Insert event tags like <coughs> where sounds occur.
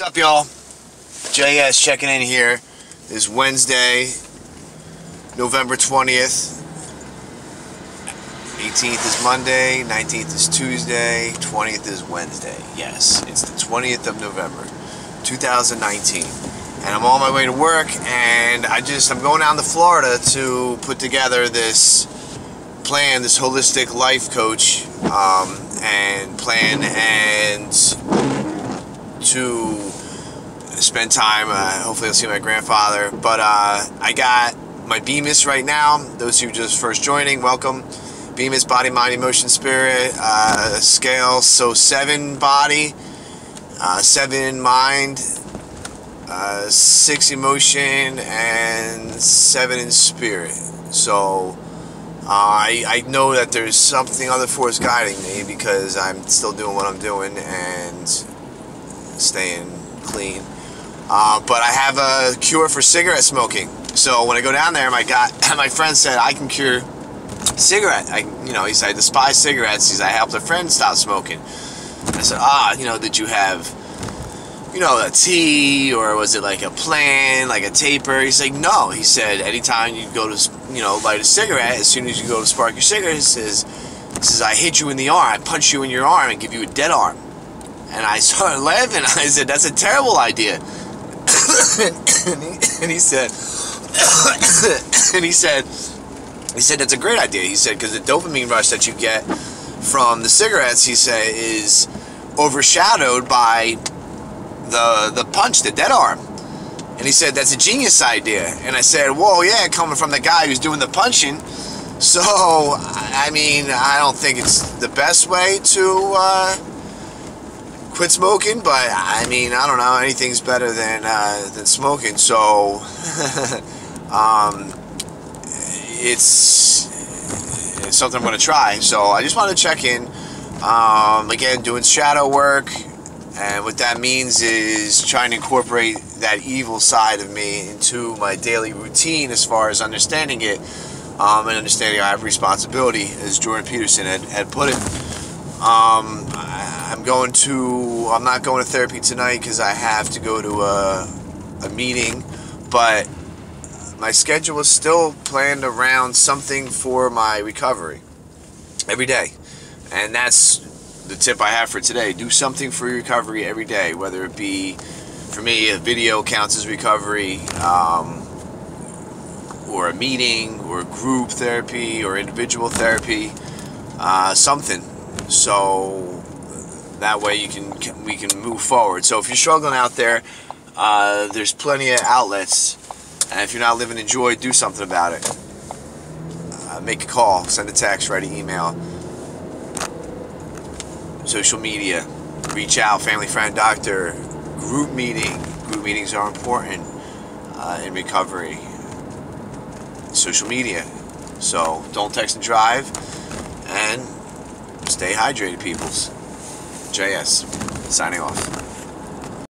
What's up, y'all? JS checking in here. This Wednesday, November 20th. 18th is Monday, 19th is Tuesday, 20th is Wednesday. Yes, it's the 20th of November, 2019. And I'm on my way to work, and I just, I'm going down to Florida to put together this plan, this holistic life coach, um, and plan and to spend time. Uh, hopefully, I'll see my grandfather. But uh, I got my Bemis right now. Those who just first joining, welcome. Bemis body, mind, emotion, spirit uh, scale. So seven body, uh, seven mind, uh, six emotion, and seven in spirit. So. Uh, I, I know that there's something other force guiding me because I'm still doing what I'm doing and staying clean. Uh, but I have a cure for cigarette smoking. So when I go down there, my guy, <laughs> my friend said I can cure cigarette. I, you know, he said I despise cigarettes. He said I helped a friend stop smoking. I said, ah, you know, did you have, you know, a tea or was it like a plan, like a taper? He's like, no. He said anytime you go to, you know, light a cigarette, as soon as you go to spark your cigarette, he says, he says I hit you in the arm, I punch you in your arm and give you a dead arm. And I <laughs> started laughing. I said, that's a terrible idea. <coughs> and, he, <coughs> and he said, <coughs> and he said, he said that's a great idea. He said because the dopamine rush that you get from the cigarettes, he said, is overshadowed by the the punch, the dead arm. And he said that's a genius idea. And I said, whoa, yeah, coming from the guy who's doing the punching. So I mean, I don't think it's the best way to. Uh, quit smoking, but I mean, I don't know, anything's better than uh, than smoking. So, <laughs> um, it's it's something I'm going to try. So I just want to check in. Um, again, doing shadow work, and what that means is trying to incorporate that evil side of me into my daily routine as far as understanding it um, and understanding I have responsibility, as Jordan Peterson had, had put it. Um, I'm going to, I'm not going to therapy tonight because I have to go to a, a meeting, but my schedule is still planned around something for my recovery every day. And that's the tip I have for today. Do something for your recovery every day, whether it be, for me, a video counts as recovery, um, or a meeting, or group therapy, or individual therapy, uh, something. So that way you can we can move forward. So if you're struggling out there, uh, there's plenty of outlets, and if you're not living in joy, do something about it. Uh, make a call, send a text, write an email, social media, reach out, family, friend, doctor, group meeting. Group meetings are important uh, in recovery. Social media. So don't text and drive, and stay hydrated, peoples. JS, signing off.